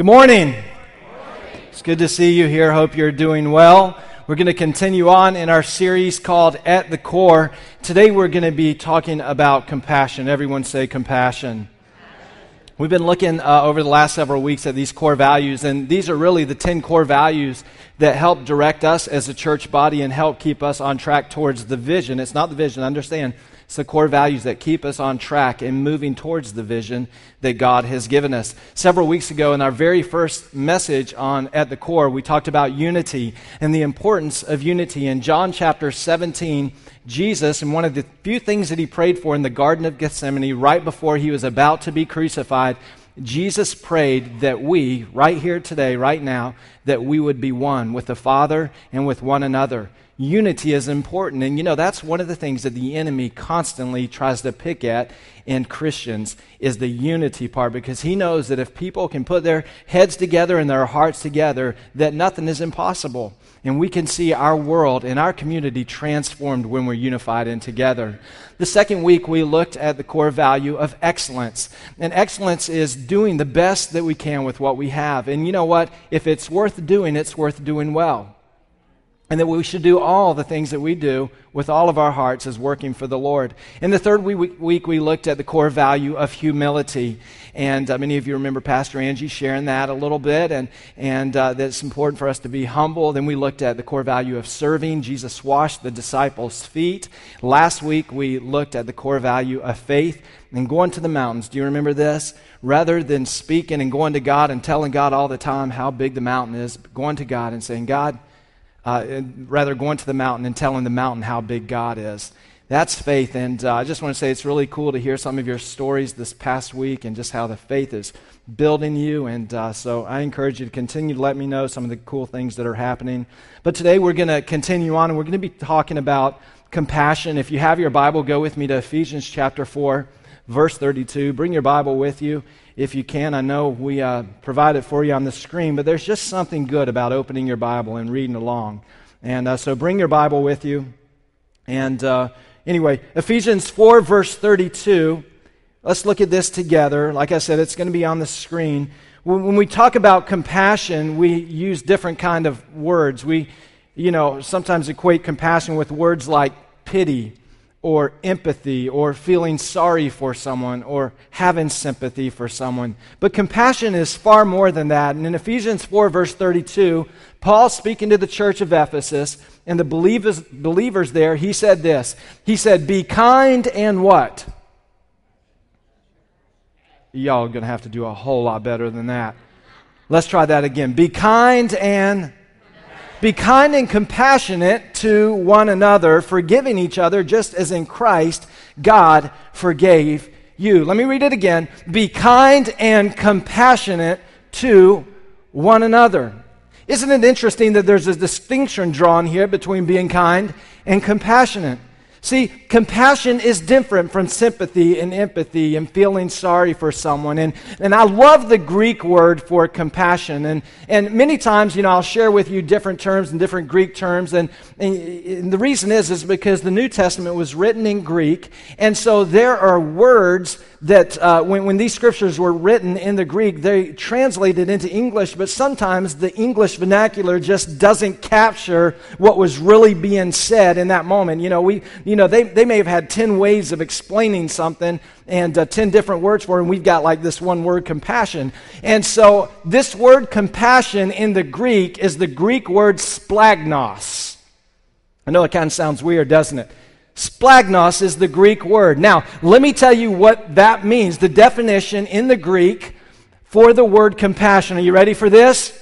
Good morning. It's good to see you here. Hope you're doing well. We're going to continue on in our series called At the Core. Today we're going to be talking about compassion. Everyone say compassion. We've been looking uh, over the last several weeks at these core values, and these are really the 10 core values that help direct us as a church body and help keep us on track towards the vision. It's not the vision, understand. It's the core values that keep us on track and moving towards the vision that God has given us. Several weeks ago, in our very first message on At the Core, we talked about unity and the importance of unity. In John chapter 17, Jesus, and one of the few things that he prayed for in the Garden of Gethsemane, right before he was about to be crucified, Jesus prayed that we, right here today, right now, that we would be one with the Father and with one another unity is important. And you know, that's one of the things that the enemy constantly tries to pick at in Christians is the unity part because he knows that if people can put their heads together and their hearts together, that nothing is impossible. And we can see our world and our community transformed when we're unified and together. The second week, we looked at the core value of excellence. And excellence is doing the best that we can with what we have. And you know what? If it's worth doing, it's worth doing well and that we should do all the things that we do with all of our hearts as working for the Lord. In the third week, we looked at the core value of humility. And uh, many of you remember Pastor Angi sharing that a little bit, and, and uh, that it's important for us to be humble. Then we looked at the core value of serving. Jesus washed the disciples' feet. Last week, we looked at the core value of faith and going to the mountains. Do you remember this? Rather than speaking and going to God and telling God all the time how big the mountain is, going to God and saying, God, uh, rather going to the mountain and telling the mountain how big God is. That's faith. And uh, I just want to say it's really cool to hear some of your stories this past week and just how the faith is building you. And uh, so I encourage you to continue to let me know some of the cool things that are happening. But today we're going to continue on and we're going to be talking about compassion. If you have your Bible, go with me to Ephesians chapter 4, verse 32. Bring your Bible with you if you can. I know we uh, provide it for you on the screen, but there's just something good about opening your Bible and reading along. And uh, so bring your Bible with you. And uh, anyway, Ephesians 4, verse 32. Let's look at this together. Like I said, it's going to be on the screen. When, when we talk about compassion, we use different kind of words. We, you know, sometimes equate compassion with words like pity or empathy or feeling sorry for someone or having sympathy for someone. But compassion is far more than that. And in Ephesians 4, verse 32, Paul speaking to the church of Ephesus and the believers, believers there, he said this. He said, Be kind and what? Y'all are going to have to do a whole lot better than that. Let's try that again. Be kind and be kind and compassionate to one another, forgiving each other just as in Christ God forgave you. Let me read it again. Be kind and compassionate to one another. Isn't it interesting that there's a distinction drawn here between being kind and compassionate? See, compassion is different from sympathy and empathy and feeling sorry for someone. And, and I love the Greek word for compassion. And, and many times, you know, I'll share with you different terms and different Greek terms. And, and the reason is, is because the New Testament was written in Greek. And so there are words that uh, when, when these scriptures were written in the Greek, they translated into English, but sometimes the English vernacular just doesn't capture what was really being said in that moment. You know, we, you know, they, they may have had 10 ways of explaining something and uh, 10 different words for it, and we've got like this one word, compassion. And so this word compassion in the Greek is the Greek word splagnos. I know it kind of sounds weird, doesn't it? Splagnos is the Greek word. Now, let me tell you what that means. The definition in the Greek for the word compassion. Are you ready for this?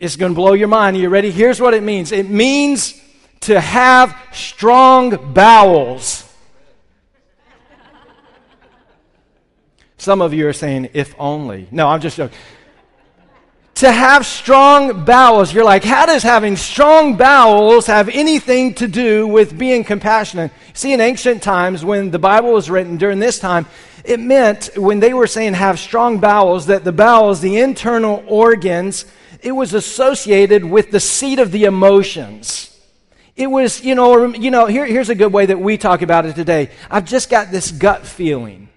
It's going to blow your mind. Are you ready? Here's what it means it means to have strong bowels. Some of you are saying, if only. No, I'm just joking. To have strong bowels, you're like, how does having strong bowels have anything to do with being compassionate? See, in ancient times, when the Bible was written during this time, it meant when they were saying have strong bowels, that the bowels, the internal organs, it was associated with the seat of the emotions. It was, you know, you know here, here's a good way that we talk about it today. I've just got this gut feeling.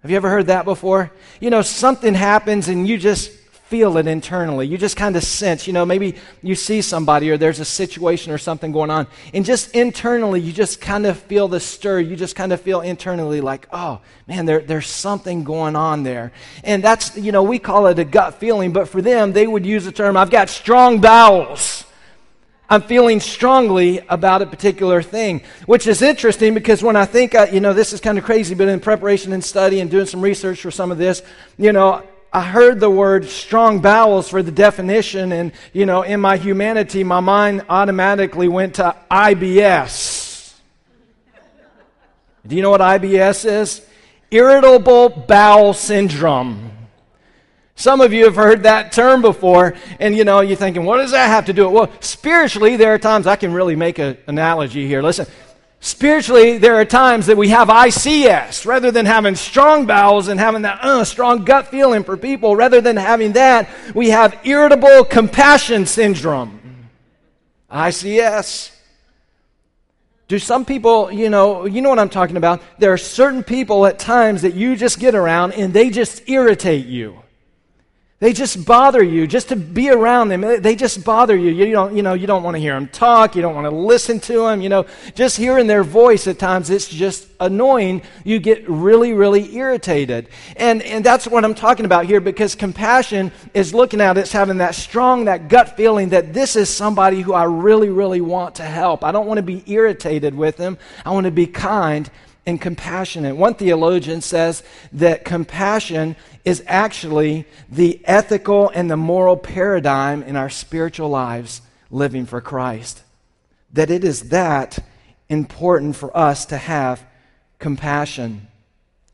Have you ever heard that before? You know, something happens and you just feel it internally. You just kind of sense, you know, maybe you see somebody or there's a situation or something going on. And just internally, you just kind of feel the stir. You just kind of feel internally like, oh, man, there, there's something going on there. And that's, you know, we call it a gut feeling, but for them, they would use the term, I've got strong bowels. I'm feeling strongly about a particular thing, which is interesting because when I think, uh, you know, this is kind of crazy, but in preparation and study and doing some research for some of this, you know, I heard the word strong bowels for the definition, and, you know, in my humanity, my mind automatically went to IBS. Do you know what IBS is? Irritable bowel syndrome. Some of you have heard that term before, and you know, you're thinking, what does that have to do with? Well, spiritually, there are times I can really make an analogy here. Listen, Spiritually, there are times that we have ICS rather than having strong bowels and having that uh, strong gut feeling for people. Rather than having that, we have irritable compassion syndrome. ICS. Do some people, you know, you know what I'm talking about? There are certain people at times that you just get around and they just irritate you. They just bother you just to be around them. They just bother you. You don't, you know, you don't want to hear them talk. You don't want to listen to them. You know, just hearing their voice at times, it's just annoying. You get really, really irritated. And, and that's what I'm talking about here because compassion is looking at it's having that strong, that gut feeling that this is somebody who I really, really want to help. I don't want to be irritated with them. I want to be kind and compassionate. One theologian says that compassion is actually the ethical and the moral paradigm in our spiritual lives living for Christ. That it is that important for us to have compassion.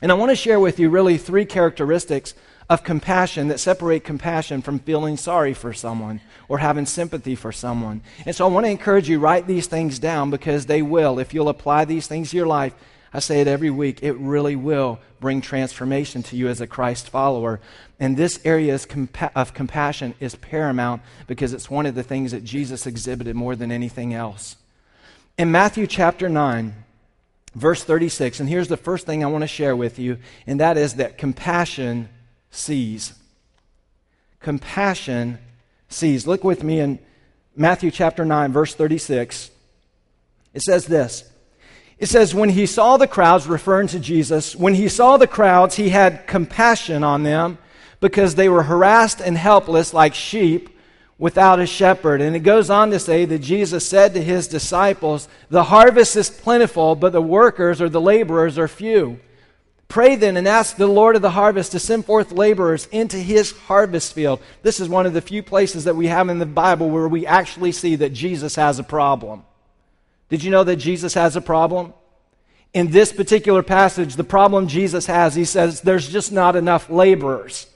And I want to share with you really three characteristics of compassion that separate compassion from feeling sorry for someone or having sympathy for someone. And so I want to encourage you write these things down because they will if you'll apply these things to your life I say it every week, it really will bring transformation to you as a Christ follower. And this area of compassion is paramount because it's one of the things that Jesus exhibited more than anything else. In Matthew chapter 9, verse 36, and here's the first thing I want to share with you, and that is that compassion sees. Compassion sees. Look with me in Matthew chapter 9, verse 36. It says this. It says, when he saw the crowds, referring to Jesus, when he saw the crowds, he had compassion on them because they were harassed and helpless like sheep without a shepherd. And it goes on to say that Jesus said to his disciples, The harvest is plentiful, but the workers or the laborers are few. Pray then and ask the Lord of the harvest to send forth laborers into his harvest field. This is one of the few places that we have in the Bible where we actually see that Jesus has a problem. Did you know that Jesus has a problem? In this particular passage, the problem Jesus has, he says, there's just not enough laborers.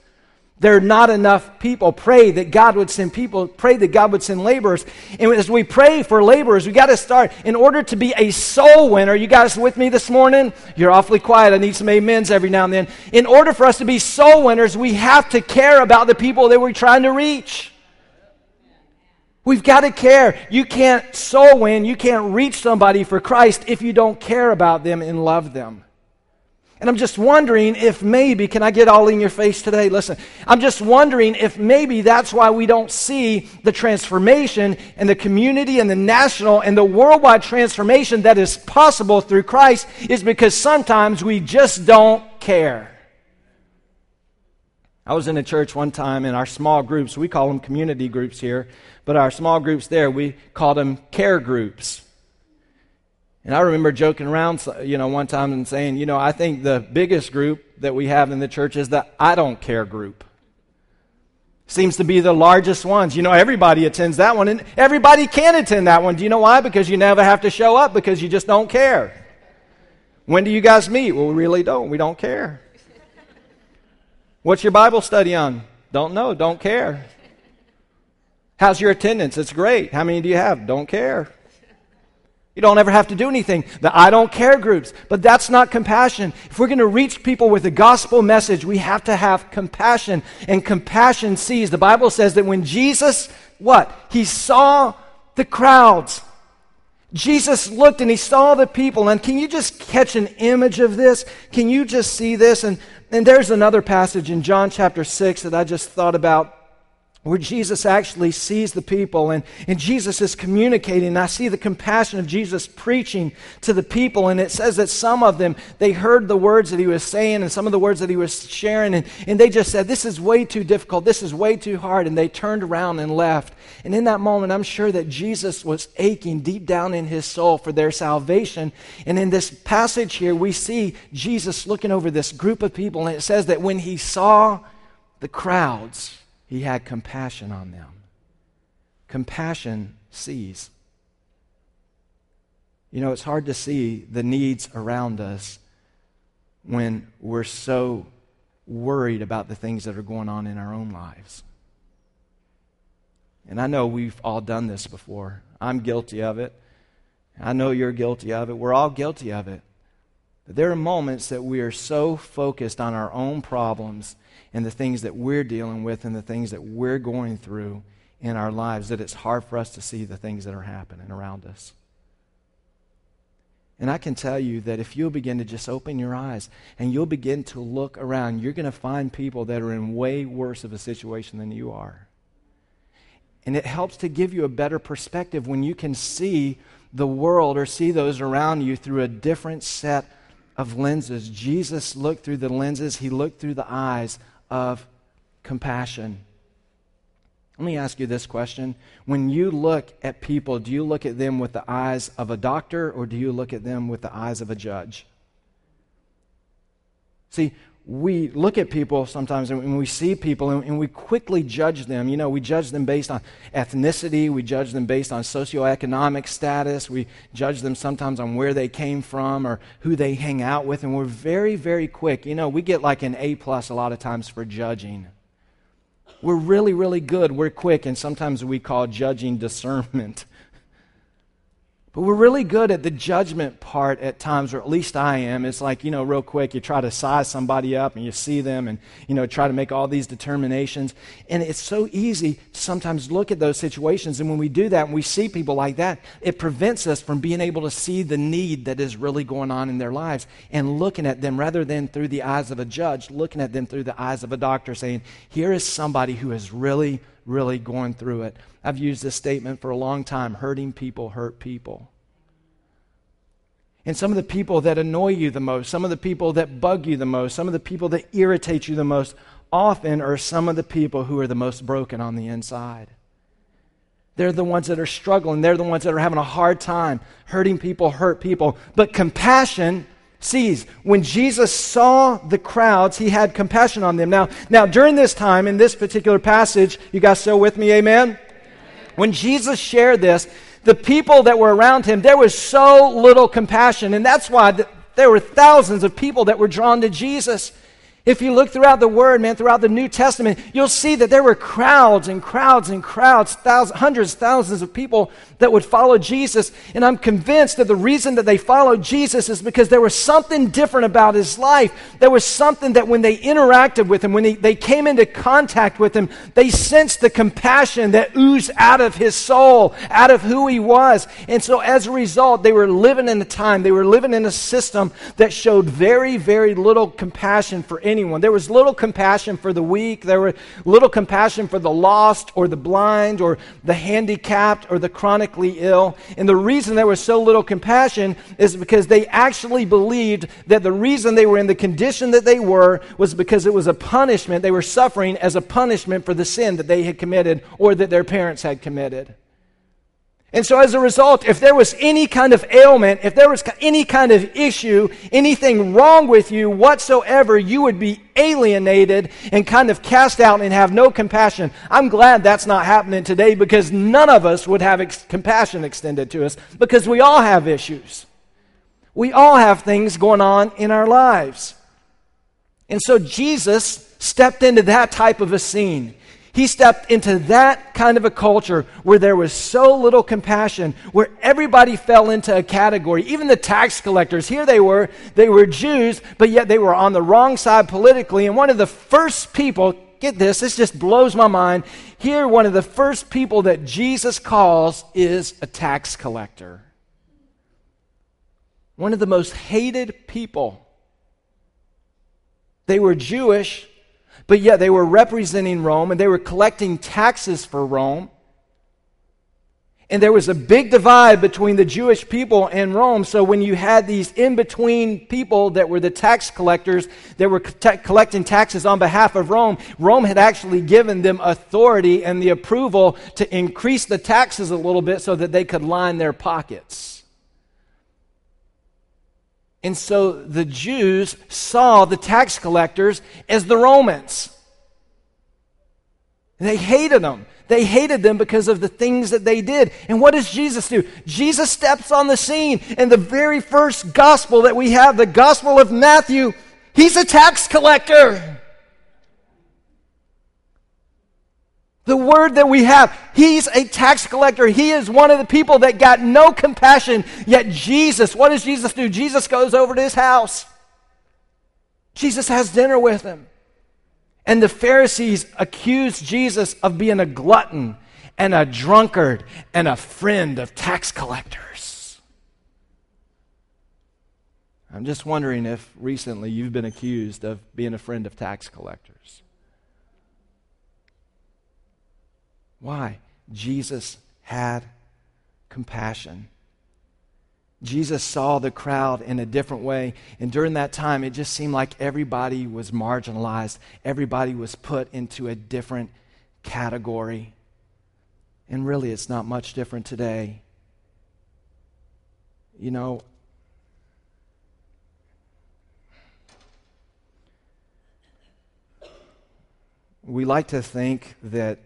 There are not enough people. Pray that God would send people, pray that God would send laborers. And as we pray for laborers, we got to start. In order to be a soul winner, you guys with me this morning? You're awfully quiet. I need some amens every now and then. In order for us to be soul winners, we have to care about the people that we're trying to reach. We've got to care. You can't soul win, you can't reach somebody for Christ if you don't care about them and love them. And I'm just wondering if maybe, can I get all in your face today? Listen, I'm just wondering if maybe that's why we don't see the transformation and the community and the national and the worldwide transformation that is possible through Christ is because sometimes we just don't care. I was in a church one time in our small groups, we call them community groups here, but our small groups there, we called them care groups. And I remember joking around, you know, one time and saying, you know, I think the biggest group that we have in the church is the I don't care group. Seems to be the largest ones. You know, everybody attends that one, and everybody can attend that one. Do you know why? Because you never have to show up because you just don't care. When do you guys meet? Well, we really don't. We don't care. What's your Bible study on? Don't know. Don't care. How's your attendance? It's great. How many do you have? Don't care. You don't ever have to do anything. The I don't care groups. But that's not compassion. If we're going to reach people with the gospel message, we have to have compassion. And compassion sees. The Bible says that when Jesus, what? He saw the crowds. Jesus looked and he saw the people. And can you just catch an image of this? Can you just see this? And, and there's another passage in John chapter 6 that I just thought about where Jesus actually sees the people and, and Jesus is communicating. I see the compassion of Jesus preaching to the people. And it says that some of them, they heard the words that he was saying and some of the words that he was sharing. And, and they just said, This is way too difficult. This is way too hard. And they turned around and left. And in that moment, I'm sure that Jesus was aching deep down in his soul for their salvation. And in this passage here, we see Jesus looking over this group of people. And it says that when he saw the crowds, he had compassion on them. Compassion sees. You know, it's hard to see the needs around us when we're so worried about the things that are going on in our own lives. And I know we've all done this before. I'm guilty of it. I know you're guilty of it. We're all guilty of it. But there are moments that we are so focused on our own problems and the things that we're dealing with and the things that we're going through in our lives that it's hard for us to see the things that are happening around us. And I can tell you that if you'll begin to just open your eyes and you'll begin to look around, you're going to find people that are in way worse of a situation than you are. And it helps to give you a better perspective when you can see the world or see those around you through a different set of lenses. Jesus looked through the lenses, he looked through the eyes of compassion. Let me ask you this question. When you look at people, do you look at them with the eyes of a doctor or do you look at them with the eyes of a judge? See, we look at people sometimes and we see people and, we quickly judge them. You know, we judge them based on ethnicity, we judge them based on socioeconomic status, we judge them sometimes on where they came from or who they hang out with, and we're very, very quick. You know, we get like an A plus a lot of times for judging. We're really, really good. We're quick, and sometimes we call judging discernment. But we're really good at the judgment part at times, or at least I am. It's like, you know, real quick, you try to size somebody up and you see them and, you know, try to make all these determinations. And it's so easy to sometimes look at those situations. And when we do that and we see people like that, it prevents us from being able to see the need that is really going on in their lives and looking at them rather than through the eyes of a judge, looking at them through the eyes of a doctor, saying, here is somebody who is really really going through it. I've used this statement for a long time hurting people hurt people. And some of the people that annoy you the most, some of the people that bug you the most, some of the people that irritate you the most, often are some of the people who are the most broken on the inside. They're the ones that are struggling. They're the ones that are having a hard time. Hurting people hurt people. But compassion sees. When Jesus saw the crowds, he had compassion on them. Now, now during this time, in this particular passage, you guys still with me? Amen? When Jesus shared this, the people that were around him, there was so little compassion. And that's why there were thousands of people that were drawn to Jesus. If you look throughout the Word, man, throughout the New Testament, you'll see that there were crowds and crowds and crowds, thousands, hundreds, thousands of people that would follow Jesus. And I'm convinced that the reason that they followed Jesus is because there was something different about his life. There was something that when they interacted with him, when they, they came into contact with him, they sensed the compassion that oozed out of his soul, out of who he was. And so as a result, they were living in a time, they were living in a system that showed very, very little compassion for anyone anyone. There was little compassion for the weak, there was little compassion for the lost or the blind or the handicapped or the chronically ill. And the reason there was so little compassion is because they actually believed that the reason they were in the condition that they were was because it was a punishment. They were suffering as a punishment for the sin that they had committed or that their parents had committed. And so, as a result, if there was any kind of ailment, if there was any kind of issue, anything wrong with you whatsoever, you would be alienated and kind of cast out and have no compassion. I'm glad that's not happening today because none of us would have ex- compassion extended to us because we all have issues. We all have things going on in our lives. And so, Jesus stepped into that type of a scene. He stepped into that kind of a culture where there was so little compassion, where everybody fell into a category. Even the tax collectors, here they were, they were Jews, but yet they were on the wrong side politically. And one of the first people, get this, this just blows my mind. Here, one of the first people that Jesus calls is a tax collector. One of the most hated people. They were Jewish, but yet they were representing Rome and they were collecting taxes for Rome. And there was a big divide between the Jewish people and Rome. So when you had these in between people that were the tax collectors that were collecting taxes on behalf of Rome, Rome had actually given them authority and the approval to increase the taxes a little bit so that they could line their pockets. And so the Jews saw the tax collectors as the Romans. They hated them. They hated them because of the things that they did. And what does Jesus do? Jesus steps on the scene. And the very first gospel that we have, the gospel of Matthew, he's a tax collector. The word that we have, he's a tax collector. He is one of the people that got no compassion. Yet Jesus, what does Jesus do? Jesus goes over to his house. Jesus has dinner with him. And the Pharisees accused Jesus of being a glutton and a drunkard and a friend of tax collectors. I'm just wondering if recently you've been accused of being a friend of tax collectors. Why? Jesus had compassion. Jesus saw the crowd in a different way. And during that time, it just seemed like everybody was marginalized, everybody was put into a different category. And really, it's not much different today. You know, we like to think that,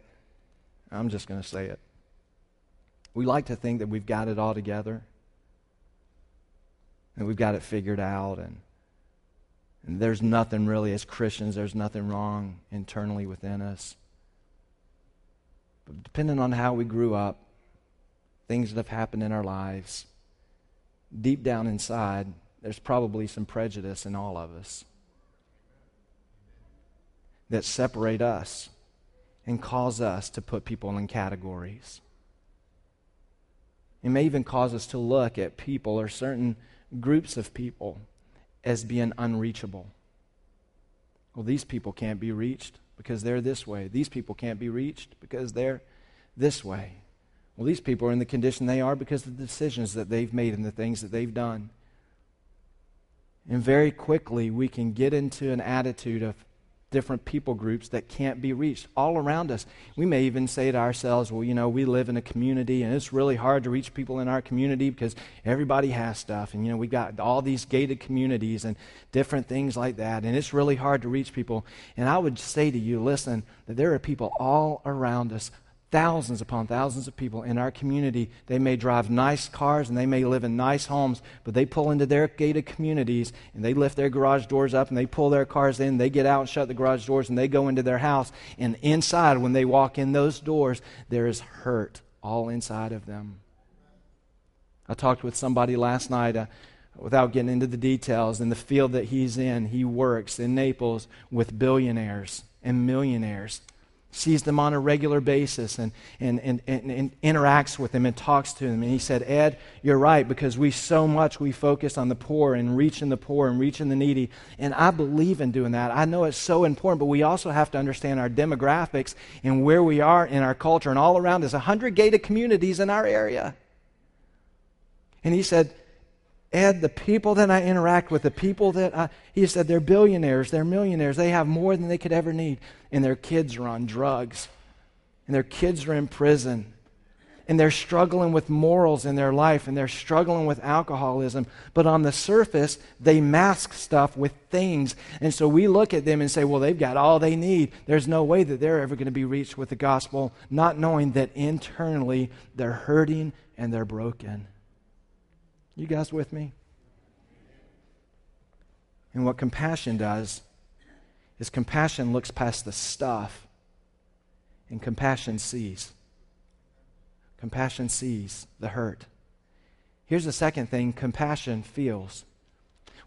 I'm just going to say it, we like to think that we've got it all together and we've got it figured out and and there's nothing really as Christians there's nothing wrong internally within us. But depending on how we grew up things that have happened in our lives deep down inside there's probably some prejudice in all of us that separate us and cause us to put people in categories. It may even cause us to look at people or certain groups of people as being unreachable. Well, these people can't be reached because they're this way. These people can't be reached because they're this way. Well, these people are in the condition they are because of the decisions that they've made and the things that they've done. And very quickly, we can get into an attitude of different people groups that can't be reached all around us. We may even say to ourselves, well, you know, we live in a community and it's really hard to reach people in our community because everybody has stuff. And, you know, we've got all these gated communities and different things like that. And it's really hard to reach people. And I would say to you, listen, that there are people all around us thousands upon thousands of people in our community. They may drive nice cars and they may live in nice homes, but they pull into their gated communities and they lift their garage doors up and they pull their cars in. They get out and shut the garage doors and they go into their house. And inside, when they walk in those doors, there is hurt all inside of them. I talked with somebody last night. Uh, without getting into the details, in the field that he's in, he works in Naples with billionaires and millionaires sees them on a regular basis and, and, and, and, and interacts with them and talks to them. And he said, Ed, you're right, because we so much we focus on the poor and reaching the poor and reaching the needy. And I believe in doing that. I know it's so important, but we also have to understand our demographics and where we are in our culture. And all around us, 100 gated communities in our area. And he said, Ed, the people that I interact with, the people that I, he said, they're billionaires, they're millionaires, they have more than they could ever need, and their kids are on drugs, and their kids are in prison, and they're struggling with morals in their life, and they're struggling with alcoholism. But on the surface, they mask stuff with things. And so we look at them and say, well, they've got all they need. There's no way that they're ever going to be reached with the gospel, not knowing that internally they're hurting and they're broken. You guys with me? And what compassion does is compassion looks past the stuff and compassion sees. Compassion sees the hurt. Here's the second thing compassion feels.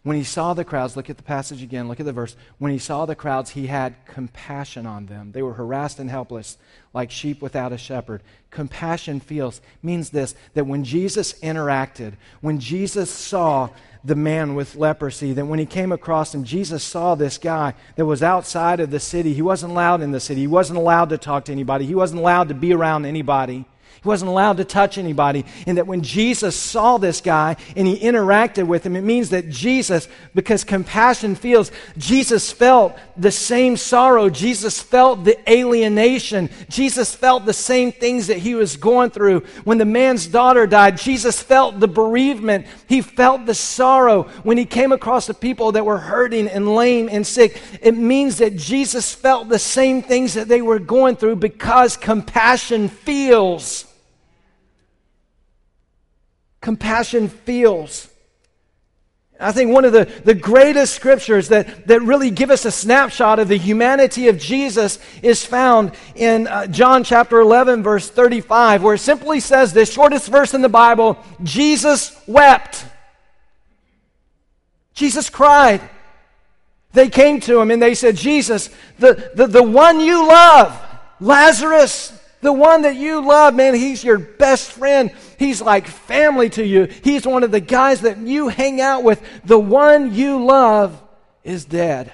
When he saw the crowds, look at the passage again, look at the verse. When he saw the crowds, he had compassion on them. They were harassed and helpless, like sheep without a shepherd. Compassion feels means this that when Jesus interacted, when Jesus saw the man with leprosy, that when he came across and Jesus saw this guy that was outside of the city, he wasn't allowed in the city. He wasn't allowed to talk to anybody. He wasn't allowed to be around anybody. He wasn't allowed to touch anybody. And that when Jesus saw this guy and he interacted with him, it means that Jesus, because compassion feels, Jesus felt the same sorrow. Jesus felt the alienation. Jesus felt the same things that he was going through. When the man's daughter died, Jesus felt the bereavement. He felt the sorrow. When he came across the people that were hurting and lame and sick, it means that Jesus felt the same things that they were going through because compassion feels compassion feels. I think one of the, the greatest scriptures that, that really give us a snapshot of the humanity of Jesus is found in uh, John chapter 11, verse 35, where it simply says this shortest verse in the Bible Jesus wept. Jesus cried. They came to him and they said, Jesus, the, the, the one you love, Lazarus, the one that you love, man, he's your best friend. He's like family to you. He's one of the guys that you hang out with. The one you love is dead.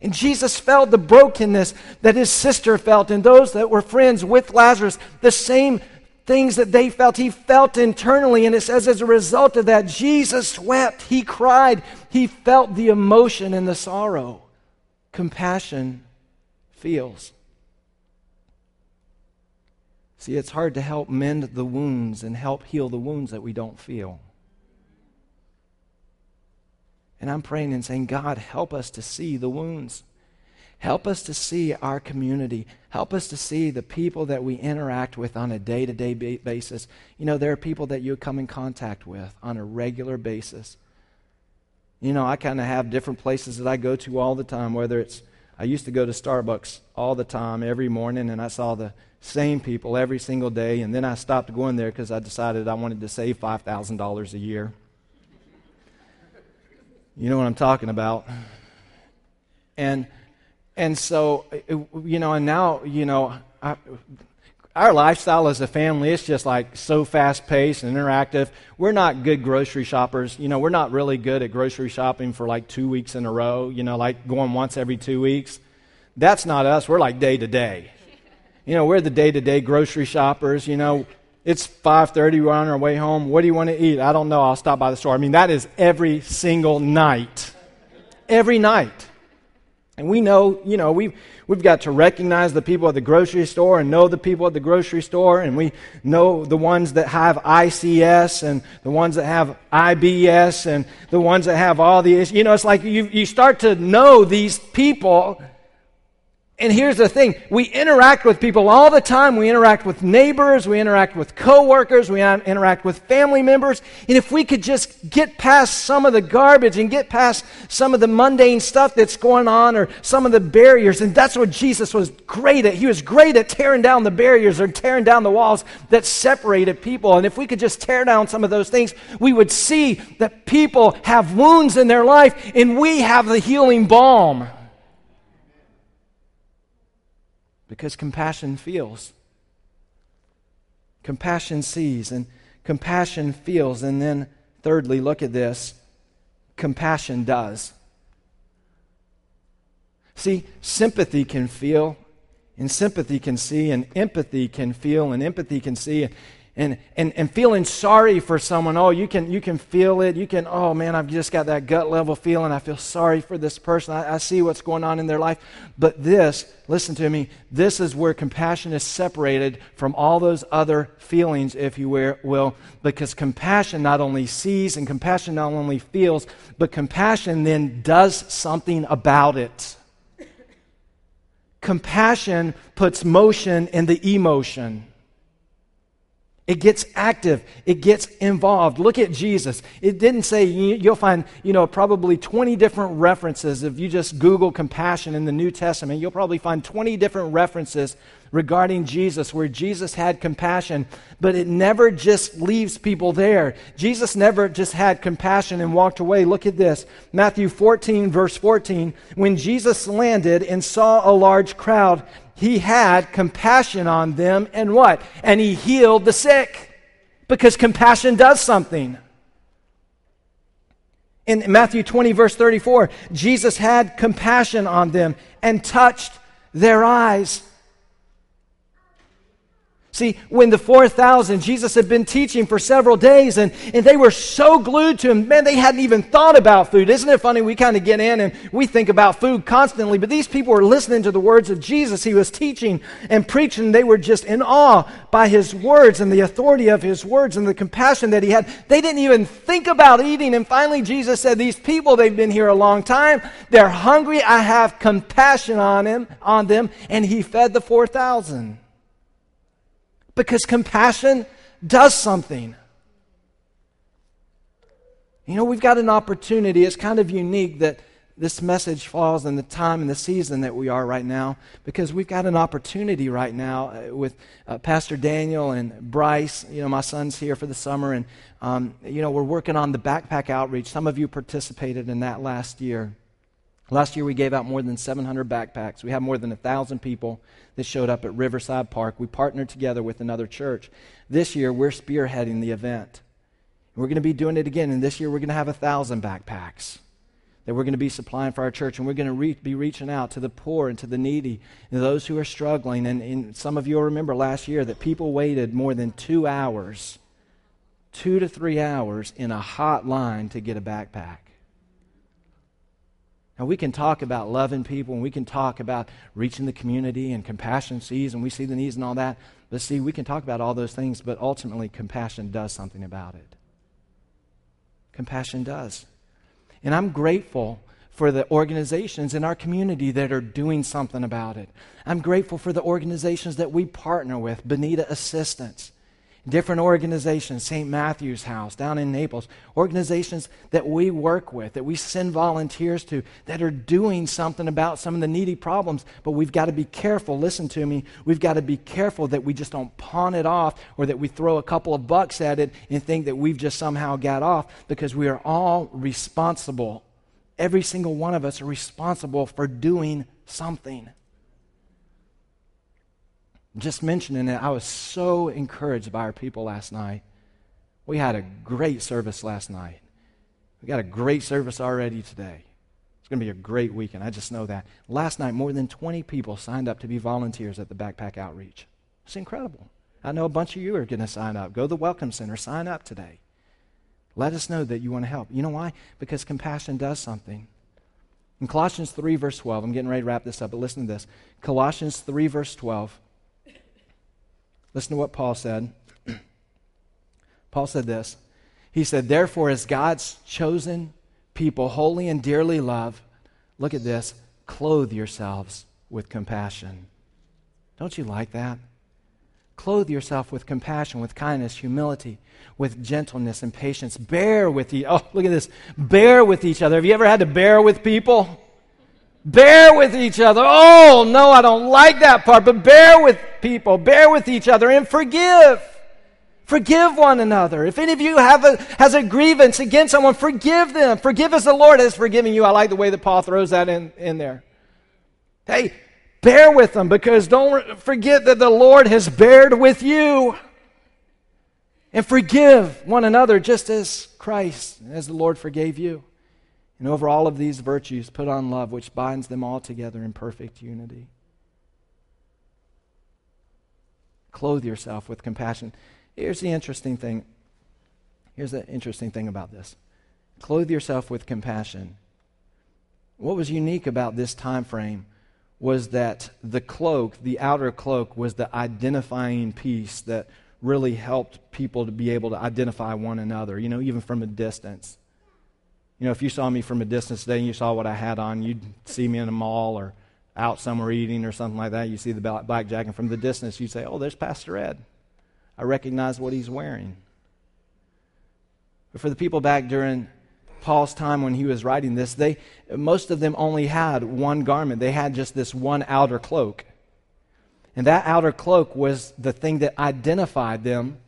And Jesus felt the brokenness that his sister felt, and those that were friends with Lazarus, the same things that they felt, he felt internally. And it says, as a result of that, Jesus wept, he cried, he felt the emotion and the sorrow. Compassion feels. See, it's hard to help mend the wounds and help heal the wounds that we don't feel. And I'm praying and saying, God, help us to see the wounds. Help us to see our community. Help us to see the people that we interact with on a day to day basis. You know, there are people that you come in contact with on a regular basis. You know, I kind of have different places that I go to all the time, whether it's, I used to go to Starbucks all the time every morning, and I saw the same people every single day. And then I stopped going there because I decided I wanted to save $5,000 a year. You know what I'm talking about. And, and so, you know, and now, you know, I, our lifestyle as a family is just like so fast paced and interactive. We're not good grocery shoppers. You know, we're not really good at grocery shopping for like two weeks in a row, you know, like going once every two weeks. That's not us. We're like day to day. You know, we're the day-to-day grocery shoppers, you know. It's 5:30, we're on our way home. What do you want to eat? I don't know. I'll stop by the store. I mean, that is every single night. Every night. And we know, you know, we've, we've got to recognize the people at the grocery store and know the people at the grocery store, and we know the ones that have ICS and the ones that have IBS and the ones that have all these. You know, it's like you, you start to know these people and here's the thing we interact with people all the time. We interact with neighbors, we interact with coworkers, we interact with family members. And if we could just get past some of the garbage and get past some of the mundane stuff that's going on or some of the barriers, and that's what Jesus was great at. He was great at tearing down the barriers or tearing down the walls that separated people. And if we could just tear down some of those things, we would see that people have wounds in their life and we have the healing balm. Because compassion feels. Compassion sees and compassion feels. And then, thirdly, look at this compassion does. See, sympathy can feel, and sympathy can see, and empathy can feel, and empathy can see and, and, and and feeling sorry for someone. Oh, you can, you can feel it. You can, oh man, I've just got that gut level feeling. I feel sorry for this person. I, I see what's going on in their life. But this, listen to me, this is where compassion is separated from all those other feelings, if you will, because compassion not only sees and compassion not only feels, but compassion then does something about it. Compassion puts motion in the emotion. It gets active. It gets involved. Look at Jesus. It didn't say, you'll find, you know, probably 20 different references. If you just Google compassion in the New Testament, you'll probably find 20 different references regarding Jesus where Jesus had compassion, but it never just leaves people there. Jesus never just had compassion and walked away. Look at this Matthew 14, verse 14. When Jesus landed and saw a large crowd, he had compassion on them and what? And he healed the sick because compassion does something. In Matthew 20, verse 34, Jesus had compassion on them and touched their eyes. See, when the 4,000, Jesus had been teaching for several days and, and they were so glued to him. Man, they hadn't even thought about food. Isn't it funny? We kind of get in and we think about food constantly, but these people were listening to the words of Jesus. He was teaching and preaching. They were just in awe by his words and the authority of his words and the compassion that he had. They didn't even think about eating. And finally, Jesus said, These people, they've been here a long time. They're hungry. I have compassion on, him, on them. And he fed the 4,000 because compassion does something. You know, we've got an opportunity. It's kind of unique that this message falls in the time and the season that we are right now because we've got an opportunity right now uh, with uh, Pastor Daniel and Bryce. You know, my son's here for the summer, and, um, you know, we're working on the backpack outreach. Some of you participated in that last year. Last year, we gave out more than 700 backpacks. We had more than 1,000 people that showed up at Riverside Park. We partnered together with another church. This year, we're spearheading the event. We're going to be doing it again, and this year, we're going to have 1,000 backpacks that we're going to be supplying for our church, and we're going to re- be reaching out to the poor and to the needy and those who are struggling. And, and some of you will remember last year that people waited more than two hours, two to three hours, in a hot line to get a backpack. And we can talk about loving people and we can talk about reaching the community and compassion sees and we see the needs and all that. But see, we can talk about all those things, but ultimately, compassion does something about it. Compassion does. And I'm grateful for the organizations in our community that are doing something about it. I'm grateful for the organizations that we partner with, Bonita Assistance different organizations, St. Matthew's House down in Naples, organizations that we work with, that we send volunteers to, that are doing something about some of the needy problems. But we've got to be careful. Listen to me. We've got to be careful that we just don't pawn it off or that we throw a couple of bucks at it and think that we've just somehow got off because we are all responsible. Every single one of us are responsible for doing something just mentioning it, I was so encouraged by our people last night. We had a great service last night. We got a great service already today. It's going to be a great weekend. I just know that. Last night, more than 20 people signed up to be volunteers at the Backpack Outreach. It's incredible. I know a bunch of you are going to sign up. Go to the Welcome Center, sign up today. Let us know that you want to help. You know why? Because compassion does something. In Colossians 3, verse 12, I'm getting ready to wrap this up, but listen to this. Colossians 3, verse 12 Listen to what Paul said. Paul said this. He said, Therefore, as God's chosen people, holy and dearly loved, look at this, clothe yourselves with compassion. Don't you like that? Clothe yourself with compassion, with kindness, humility, with gentleness and patience. Bear with each Oh, look at this. Bear with each other. Have you ever had to bear with people? Bear with each other. Oh, no, I don't like that part, but bear with people, bear with each other, and forgive. Forgive one another. If any of you have a, has a grievance against someone, forgive them. Forgive as the Lord has forgiven you. I like the way that Paul throws that in, in there. Hey, bear with them because don't forget that the Lord has bared with you. And forgive one another just as Christ, as the Lord forgave you. And over all of these virtues, put on love, which binds them all together in perfect unity. Clothe yourself with compassion. Here's the interesting thing. Here's the interesting thing about this. Clothe yourself with compassion. What was unique about this time frame was that the cloak, the outer cloak, was the identifying piece that really helped people to be able to identify one another, you know, even from a distance. You know, if you saw me from a distance today and you saw what I had on, you'd see me in a mall or out somewhere eating or something like that. You see the black jacket from the distance, you'd say, "Oh, there's Pastor Ed." I recognize what he's wearing. But for the people back during Paul's time when he was writing this, they, most of them only had one garment. They had just this one outer cloak. And that outer cloak was the thing that identified them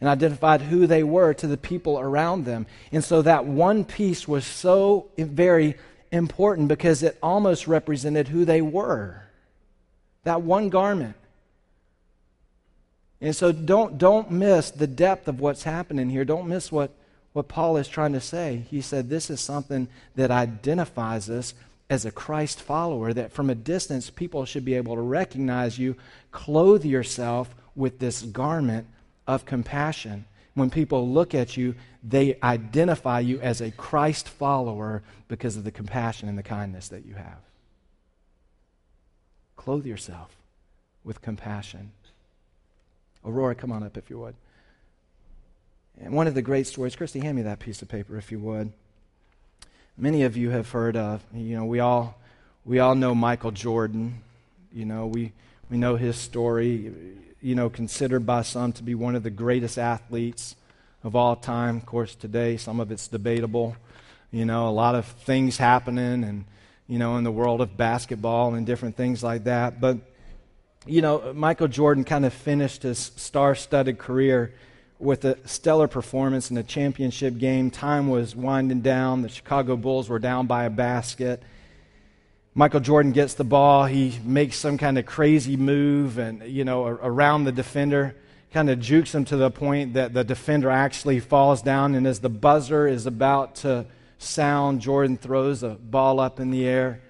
and identified who they were to the people around them. And so that one piece was so very important because it almost represented who they were. That one garment. And so don't, don't miss the depth of what's happening here. Don't miss what, what Paul is trying to say. He said this is something that identifies us as a Christ follower, that from a distance people should be able to recognize you, clothe yourself with this garment of compassion. When people look at you, they identify you as a Christ follower because of the compassion and the kindness that you have. Clothe yourself with compassion. Aurora, come on up if you would. And one of the great stories, Christy, hand me that piece of paper if you would. Many of you have heard of, you know, we all, we all know Michael Jordan. You know, we, we know his story, you know, considered by some to be one of the greatest athletes of all time. Of course, today, some of it's debatable. You know, a lot of things happening and, you know, in the world of basketball and different things like that. But you know, Michael Jordan kind of finished his star studded career with a stellar performance in a championship game. Time was winding down. The Chicago Bulls were down by a basket. Michael Jordan gets the ball. He makes some kind of crazy move and, you know, around the defender, kind of jukes him to the point that the defender actually falls down. And as the buzzer is about to sound, Jordan throws a ball up in the air,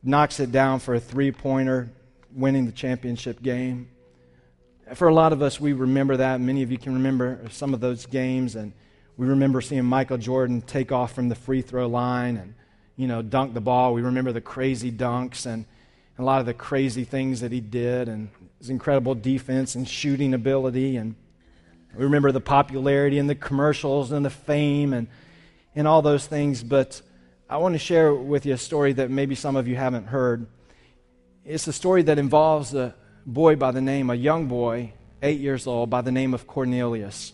knocks it down for a three pointer winning the championship game. For a lot of us, we remember that. Many of you can remember some of those games, and we remember seeing Michael Jordan take off from the free throw line and, you know, dunk the ball. We remember the crazy dunks and a lot of the crazy things that he did and his incredible defense and shooting ability. And we remember the popularity and the commercials and the fame and, and all those things. But I want to share with you a story that maybe some of you haven't heard. It's a story that involves a boy by the name, a young boy, eight years old, by the name of Cornelius.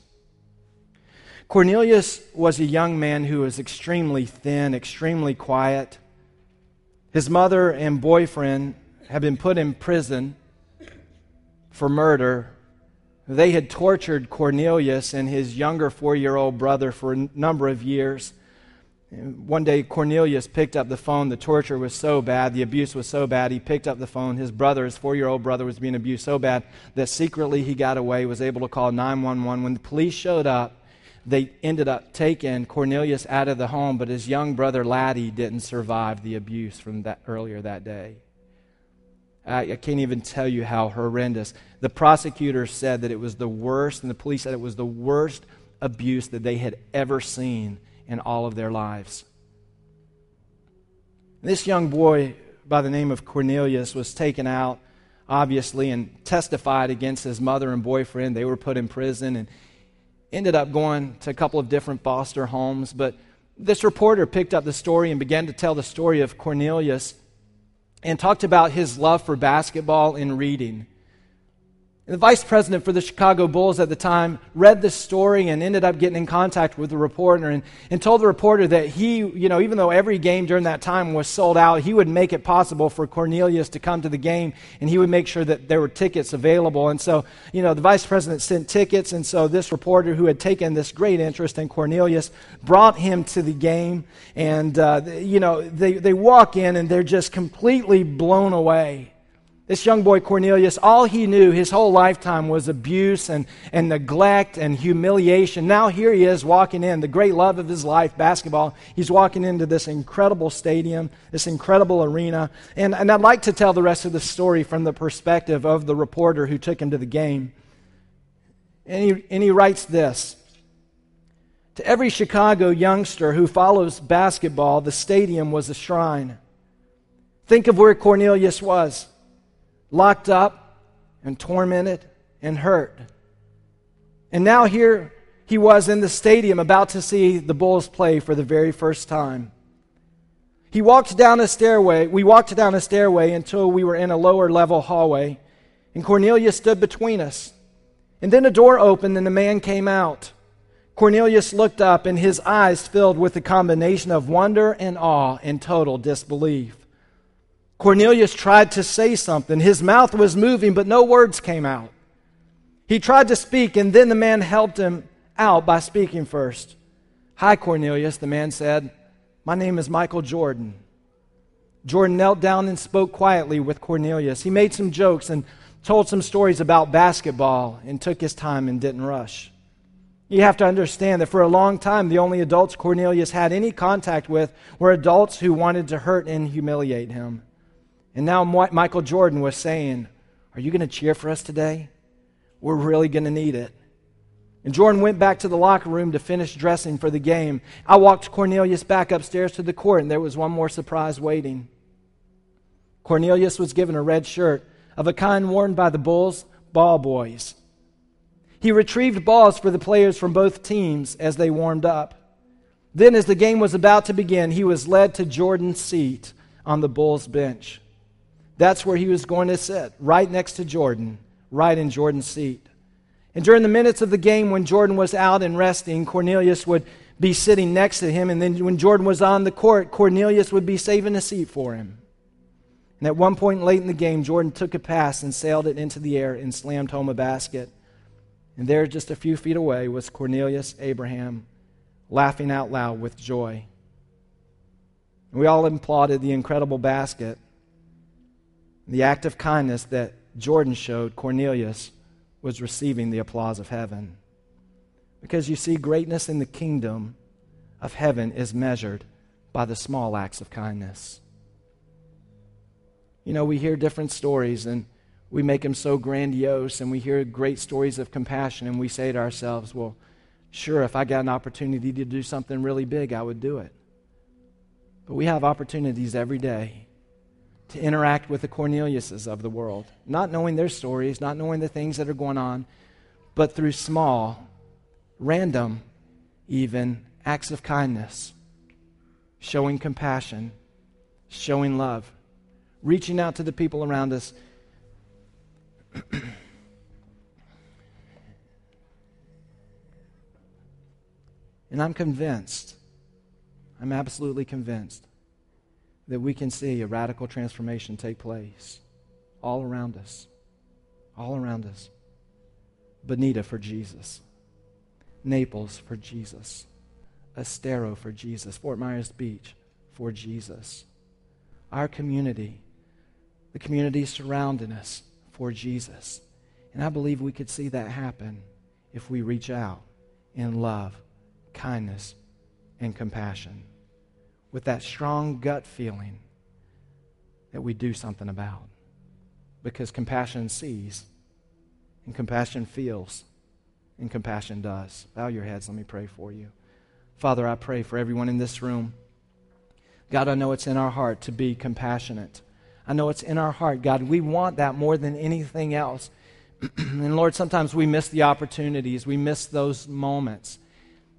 Cornelius was a young man who was extremely thin, extremely quiet. His mother and boyfriend had been put in prison for murder. They had tortured Cornelius and his younger four year old brother for a number of years. One day, Cornelius picked up the phone. The torture was so bad, the abuse was so bad. He picked up the phone. His brother, his four year old brother, was being abused so bad that secretly he got away, was able to call 911. When the police showed up, they ended up taking Cornelius out of the home, but his young brother Lattie didn't survive the abuse from that earlier that day. I, I can't even tell you how horrendous. The prosecutor said that it was the worst, and the police said it was the worst abuse that they had ever seen in all of their lives. This young boy by the name of Cornelius was taken out, obviously, and testified against his mother and boyfriend. They were put in prison and ended up going to a couple of different foster homes. But this reporter picked up the story and began to tell the story of Cornelius and talked about his love for basketball and reading. And the vice president for the Chicago Bulls at the time read this story and ended up getting in contact with the reporter and, and told the reporter that he, you know, even though every game during that time was sold out, he would make it possible for Cornelius to come to the game and he would make sure that there were tickets available. And so, you know, the vice president sent tickets. And so this reporter who had taken this great interest in Cornelius brought him to the game. And, uh, you know, they, they walk in and they're just completely blown away this young boy, Cornelius, all he knew his whole lifetime was abuse and, and neglect and humiliation. Now here he is walking in, the great love of his life, basketball. He's walking into this incredible stadium, this incredible arena. And, and I'd like to tell the rest of the story from the perspective of the reporter who took him to the game. And he, and he writes this To every Chicago youngster who follows basketball, the stadium was a shrine. Think of where Cornelius was locked up and tormented and hurt. And now here he was in the stadium about to see the Bulls play for the very first time. He walked down a stairway. We walked down a stairway until we were in a lower level hallway, and Cornelius stood between us. And then a door opened and a man came out. Cornelius looked up and his eyes filled with a combination of wonder and awe and total disbelief. Cornelius tried to say something. His mouth was moving, but no words came out. He tried to speak, and then the man helped him out by speaking first. Hi, Cornelius, the man said. My name is Michael Jordan. Jordan knelt down and spoke quietly with Cornelius. He made some jokes and told some stories about basketball and took his time and didn't rush. You have to understand that for a long time, the only adults Cornelius had any contact with were adults who wanted to hurt and humiliate him. And now Michael Jordan was saying, Are you going to cheer for us today? We're really going to need it. And Jordan went back to the locker room to finish dressing for the game. I walked Cornelius back upstairs to the court, and there was one more surprise waiting. Cornelius was given a red shirt of a kind worn by the Bulls ball boys. He retrieved balls for the players from both teams as they warmed up. Then, as the game was about to begin, he was led to Jordan's seat on the Bulls bench. That's where he was going to sit, right next to Jordan, right in Jordan's seat. And during the minutes of the game when Jordan was out and resting, Cornelius would be sitting next to him. And then when Jordan was on the court, Cornelius would be saving a seat for him. And at one point late in the game, Jordan took a pass and sailed it into the air and slammed home a basket. And there, just a few feet away, was Cornelius Abraham laughing out loud with joy. And we all applauded the incredible basket, the act of kindness that Jordan showed Cornelius was receiving the applause of heaven. Because you see, greatness in the kingdom of heaven is measured by the small acts of kindness. You know, we hear different stories and we make them so grandiose, and we hear great stories of compassion, and we say to ourselves, well, sure, if I got an opportunity to do something really big, I would do it. But we have opportunities every day to interact with the Corneliuses of the world, not knowing their stories, not knowing the things that are going on, but through small, random, even acts of kindness, showing compassion, showing love reaching out to the people around us. and I'm convinced, I'm absolutely convinced that we can see a radical transformation take place all around us. All around us. Bonita for Jesus. Naples for Jesus. Estero for Jesus. Fort Myers Beach for Jesus. Our community the community surrounding us for Jesus. And I believe we could see that happen if we reach out in love, kindness, and compassion with that strong gut feeling that we do something about. Because compassion sees, and compassion feels, and compassion does. Bow your heads. Let me pray for you. Father, I pray for everyone in this room. God, I know it's in our heart to be compassionate I know it's in our heart, God. We want that more than anything else. and Lord, sometimes we miss the opportunities, we miss those moments.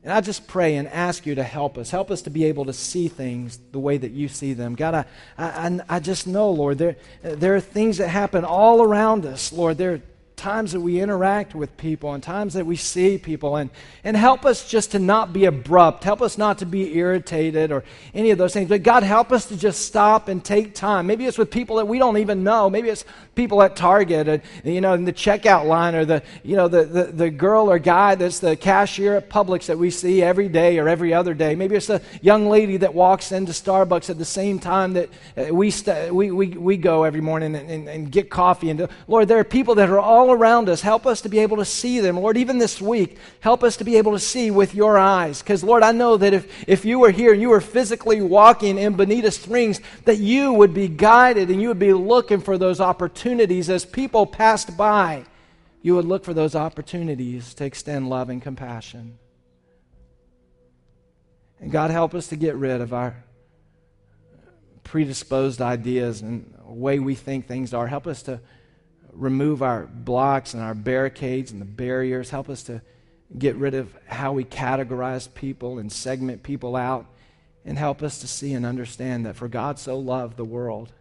And I just pray and ask you to help us. Help us to be able to see things the way that you see them. God, I, I, I just know, Lord, there, there are things that happen all around us, Lord. There times that we interact with people and times that we see people and, and help us just to not be abrupt. Help us not to be irritated or any of those things. But god help us to just stop and take time. Maybe it's with people that we don't even know. Maybe it's people at target and you know in the checkout line or the you know the, the, the girl or guy that's the cashier at publix that we see every day or every other day. Maybe it's a young lady that walks into starbucks at the same time that uh, we, st- we, we, we go every morning and, and, and get coffee and lord there are people that are all all around us. Help us to be able to see them. Lord, even this week, help us to be able to see with your eyes. Because, Lord, I know that if, if you were here and you were physically walking in Bonita Springs, that you would be guided and you would be looking for those opportunities as people passed by. You would look for those opportunities to extend love and compassion. And God, help us to get rid of our predisposed ideas and way we think things are. Help us to remove our blocks and our barricades and the barriers. Help us to get rid of how we categorize people and segment people out. And help us to see and understand that for God so loved the world.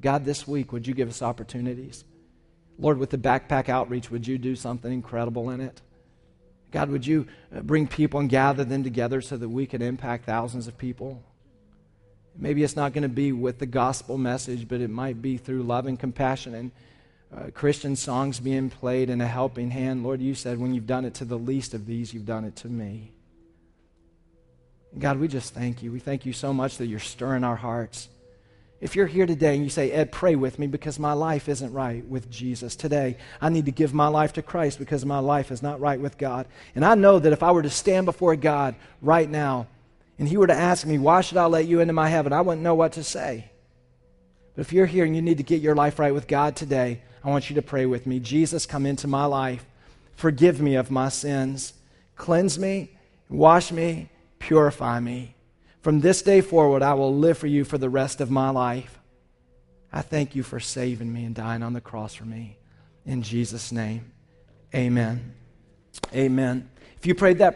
God, this week, would you give us opportunities? Lord, with the backpack outreach, would you do something incredible in it? God, would you uh, bring people and gather them together so that we can impact thousands of people? Maybe it's not going to be with the gospel message, but it might be through love and compassion and uh, Christian songs being played and a helping hand. Lord, you said when you've done it to the least of these, you've done it to me. God, we just thank you. We thank you so much that you're stirring our hearts. If you're here today and you say, Ed, pray with me because my life isn't right with Jesus today, I need to give my life to Christ because my life is not right with God. And I know that if I were to stand before God right now and He were to ask me, Why should I let you into my heaven? I wouldn't know what to say. But if you're here and you need to get your life right with God today, I want you to pray with me. Jesus, come into my life. Forgive me of my sins. Cleanse me, wash me, purify me. From this day forward, I will live for you for the rest of my life. I thank you for saving me and dying on the cross for me. In Jesus' name, amen. Amen. If you prayed that,